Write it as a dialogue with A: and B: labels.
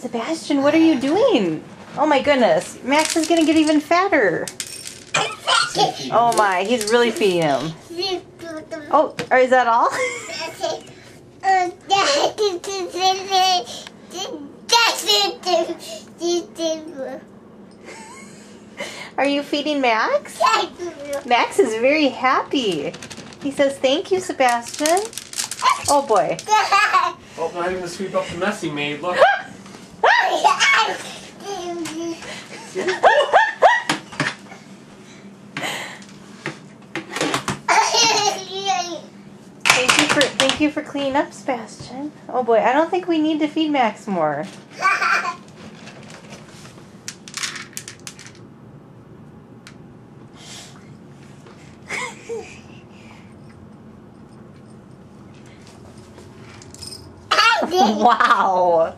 A: Sebastian, what are you doing? Oh my goodness. Max is gonna get even fatter. Oh my, he's really feeding him. Oh, is that all? Are you feeding Max? Max is very happy. He says, thank you, Sebastian. Oh boy.
B: Oh, not even to sweep up the mess he made. Look.
A: Thank you for thank you for cleaning up, Sebastian. Oh boy, I don't think we need to feed Max more. wow.